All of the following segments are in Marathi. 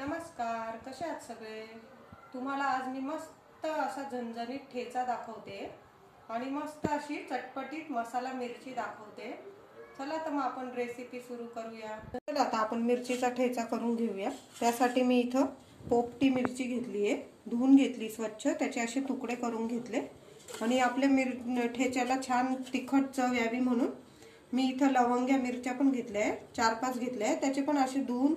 नमस्कार कसे आहात सगळे? तुम्हाला आज मी मस्त असा झणझणीत ठेचा दाखवते आणि मस्त अशी चटपटीत मसाला मिरची दाखवते. चला तर मग आपण रेसिपी सुरू करूया. चला आता आपण मिरचीचा ठेचा करून घेऊया. त्यासाठी मी इथं पोपटी मिरची घेतली आहे. धुवून घेतली स्वच्छ. त्याचे असे तुकडे करून घेतले. आणि आपल्या मिर ठेच्याला छान तिखट चव यावी म्हणून मी इथं लवंग्या मिरच्या पण घेतल्या आहे चार पाच घेतल्या आहे त्याचे पण असे धुवून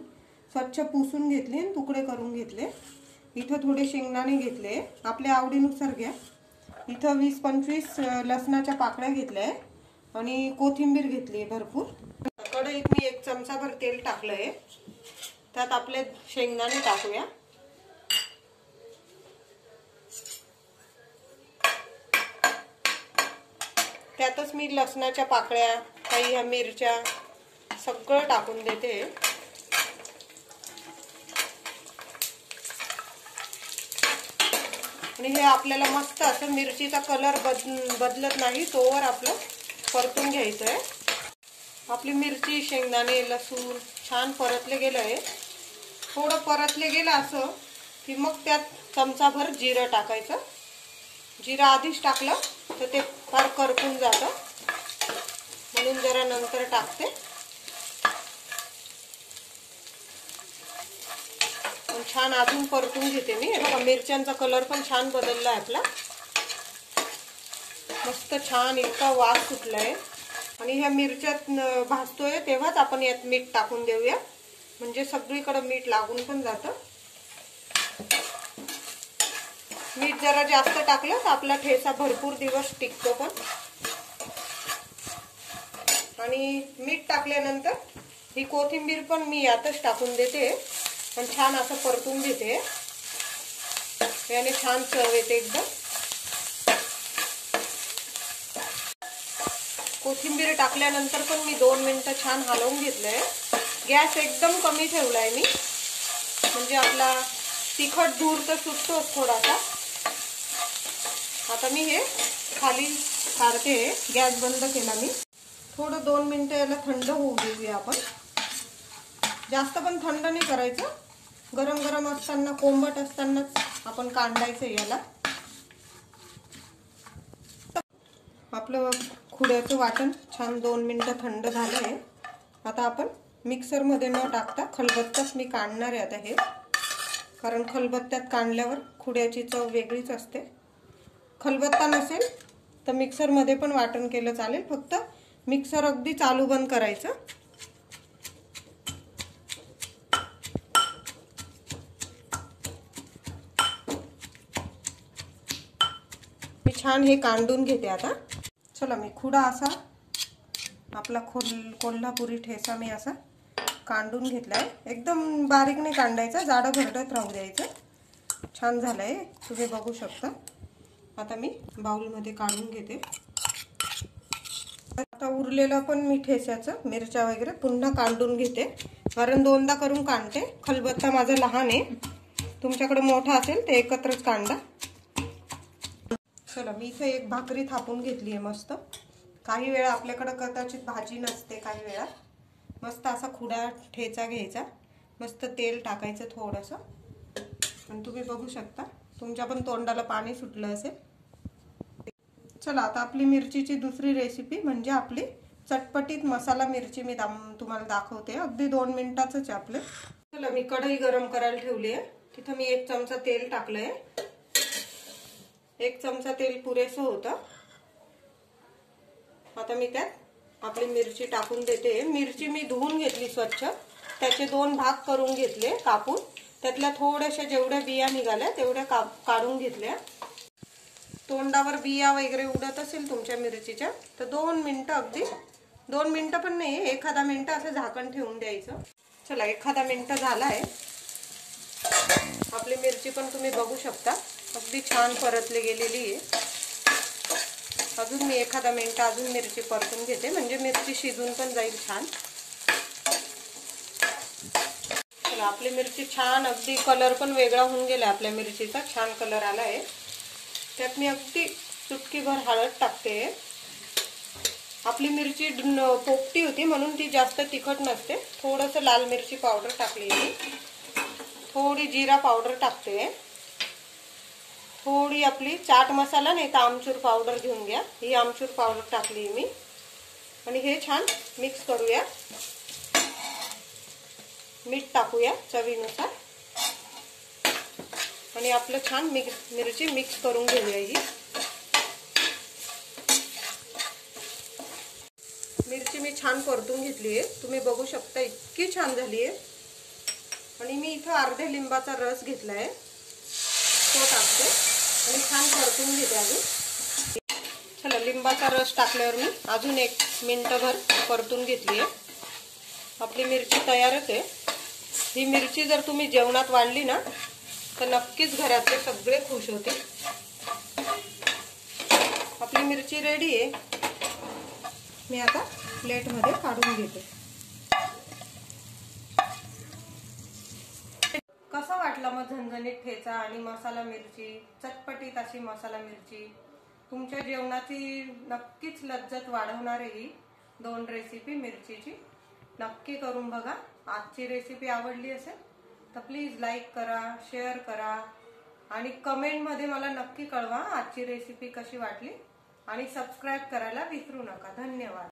स्वच्छ पुसून घेतले आणि तुकडे करून घेतले. इथं थोडे शेंगदाणे घेतले. आपल्या आवडीनुसार घ्या. इथं वीस पंचवीस लसणाच्या पाकळ्या घेतल्या आहे. आणि कोथिंबीर घेतली आहे भरपूर. कढईत मी एक चमचाभर तेल टाकलं आहे. त्यात आपले शेंगदाणे टाकूया. त्यातच मी लसणाच्या पाकळ्या काही ह्या मिरच्या सगळं टाकून देते. आणि हे आपल्याला मस्त असं मिरचीचा कलर बद बदलत नाही तोवर आपलं परतून घ्यायचं आहे आपली मिरची शेंगदाणे लसूण छान परतले गेलं आहे. थोडं परतले गेलं असं की मग त्यात चमचाभर जिरं टाकायचं. जिरं आधीच टाकलं तर ते फार करपून जातं. म्हणून जरा नंतर टाकते. छान अजून परतून घेते मी. बघा मिरच्यांचा कलर पण छान बदलला आहे आपला. मस्त छान इतका वास सुटलाय. आणि ह्या मिरच्यात भाजतोय तेव्हाच आपण यात मीठ टाकून देऊया. म्हणजे सगळीकडे मीठ लागून पण जातं. मीठ जरा जास्त टाकलं तर आपला ठेचा भरपूर दिवस टिकतो पण. आणि मीठ टाकल्यानंतर ही कोथिंबीर पण मी यातच टाकून देते. पण छान असं परतून घेते. याने छान चव येते एकदम. कोथिंबीर टाकल्यानंतर पण मी दोन मिनिटं छान हलवून घेतलंय. गॅस एकदम कमी ठेवलाय मी. म्हणजे आपला तिखट धूर तर सुटतोच थोडासा. आता मी हे खाली काढते गॅस बंद केला मी. थोडं दोन मिनटं याला थंड होऊ देऊया आपण. जास्त पण थंड नाही करायचं. गरम गरम असताना कोंबट असतानाच आपण कांडायचं याला. आपलं खुड्याचं वाटण छान दोन मिनटं थंड झालं आहे. आता आपण मिक्सरमध्ये न टाकता खलबत्ताच मी काढणार आहे आता हे. कारण खलबत्त्यात काढल्यावर खुड्याची चव वेगळीच असते. खलबत्ता नसेल तर मिक्सरमध्ये पण वाटण केलं चालेल. फक्त मिक्सर अगदी चालू बंद करायचं. छान हे कांडून घेते आता. चला मी खुडा असा आपला खोल कोल्हापुरी ठेसा मी असा कांडून घेतला आहे एकदम बारीक नाही कांडायचा जाडं भरडत राहू द्यायचं. छान झालं आहे तुम्ही बघू शकता. आता मी बाउलमध्ये काढून घेते. आता उरलेलं पण मी ठेस्याचं मिरच्या वगैरे पुन्हा कांडून घेते. कारण दोनदा करून काढते खलबत्ता माझा लहान आहे. तुमच्याकडे मोठा असेल ते एकत्रच कांदा चला मी इथे एक भाकरी थापून घेतली आहे मस्त. काही वेळा आपल्याकडं कदाचित भाजी नसते काही वेळा. मस्त असा खुडा ठेचा घ्यायचा. मस्त तेल टाकायचं थोडंसं. आणि तुम्ही बघू शकता तुमच्या पण तोंडाला पाणी सुटलं असेल. चला आता आपली मिरचीची दुसरी रेसिपी म्हणजे आपली चटपटीत मसाला मिरची मी तुम्हाला दाखवते. अगदी दोन मिनिटाचंच आहे आपलं. चला मी कढई गरम करायला ठेवली आहे तिथं मी एक चमचा तेल टाकलं आहे एक चमचा तेल पुरेसं होतं. आता मी त्यात आपली मिरची टाकून देते. मिरची मी धुवून घेतली स्वच्छ. त्याचे दोन भाग करून घेतले कापून. त्यातल्या थोड्याशा जेवढ्या बिया निघाल्या तेवढ्या काढून घेतल्या. तोंडावर बिया वगैरे उडत असेल तुमच्या मिरचीच्या तर दोन मिनटं अगदी दोन मिनटं पण नाही एखादा मिनटं असं झाकण ठेवून द्यायचं. चला एखादा मिनटं झाला आहे आपली मिरची पण तुम्ही बघू शकता. अगदी छान परतली गेलेली आहे. अजून मी एखादा मिनटं अजून मिरची परतून घेते. म्हणजे मिरची शिजून पण जाईल छान. चला आपली मिरची छान अगदी कलर पण वेगळा होऊन गेला आपल्या मिरचीचा. छान कलर आला आहे त्यात मी अगदी चुटकीभर हळद टाकते. आपली मिरची पोपटी होती म्हणून ती जास्त तिखट नसते. थोडंसं लाल मिरची पावडर टाकली थोडी जिरा पावडर टाकते. थोडी आपली चाट मसाला नाही तर आमचूर पावडर घेऊन घ्या. ही आमचूर पावडर टाकली मी. आणि हे छान मिक्स करूया. मीठ टाकूया चवीनुसार. आणि आपलं छान मिक्स मिरची मिक्स करून घेऊया ही. मिरची मी छान परतून घेतली आहे. तुम्ही बघू शकता इतकी छान झाली आहे. आणि मी इथं अर्ध्या लिंबाचा रस घेतला आहे तो टाकते. आणि छान परतून घेते अजून. चला लिंबाचा रस टाकल्यावर मी अजून एक मिनटंभर परतून घेतली आहे. आपली मिरची तयारच आहे. ही मिरची जर तुम्ही जेवणात वाढली ना तर नक्कीच घरातले सगळे खुश होते आपली मिरची रेडी आहे. मी आता प्लेटमध्ये काढून घेते. कसा वाटला मग झणझणीत ठेचा आणि मसाला मिरची? चटपटीत अशी मसाला मिरची. तुमच्या जेवणाची नक्कीच लज्जत वाढवणारी ही दोन रेसिपी मिरचीची. नक्की करून बघा. आजची रेसिपी आवडली असेल तर प्लीज लाईक करा शेअर करा. आणि कमेंटमध्ये मला नक्की कळवा आजची रेसिपी कशी वाटली. आणि सबस्क्राईब करायला विसरू नका. धन्यवाद.